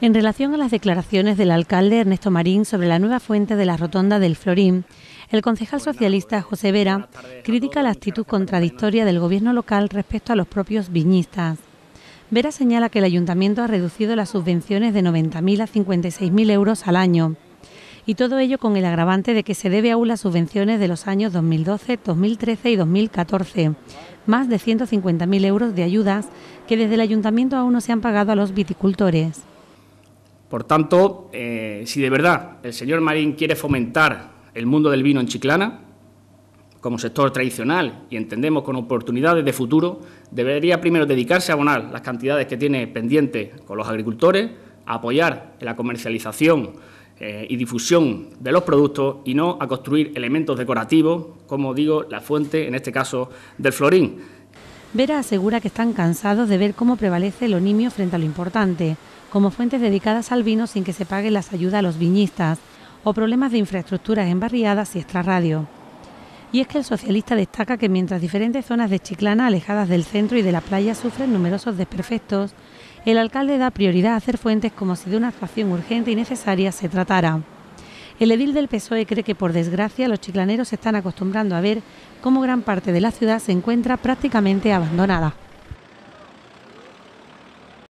En relación a las declaraciones del alcalde Ernesto Marín sobre la nueva fuente de la rotonda del Florín, el concejal socialista José Vera critica la actitud contradictoria del gobierno local respecto a los propios viñistas. Vera señala que el ayuntamiento ha reducido las subvenciones de 90.000 a 56.000 euros al año. Y todo ello con el agravante de que se debe aún las subvenciones de los años 2012, 2013 y 2014, más de 150.000 euros de ayudas que desde el ayuntamiento aún no se han pagado a los viticultores. Por tanto, eh, si de verdad el señor Marín quiere fomentar el mundo del vino en Chiclana, como sector tradicional y entendemos con oportunidades de futuro, debería primero dedicarse a abonar las cantidades que tiene pendientes con los agricultores, a apoyar en la comercialización eh, y difusión de los productos y no a construir elementos decorativos, como digo, la fuente, en este caso, del florín. Vera asegura que están cansados de ver cómo prevalece lo nimio frente a lo importante, como fuentes dedicadas al vino sin que se paguen las ayudas a los viñistas, o problemas de infraestructuras en barriadas y extrarradio. Y es que el socialista destaca que mientras diferentes zonas de Chiclana alejadas del centro y de la playa sufren numerosos desperfectos, el alcalde da prioridad a hacer fuentes como si de una actuación urgente y necesaria se tratara. El edil del PSOE cree que por desgracia los chiclaneros se están acostumbrando a ver cómo gran parte de la ciudad se encuentra prácticamente abandonada.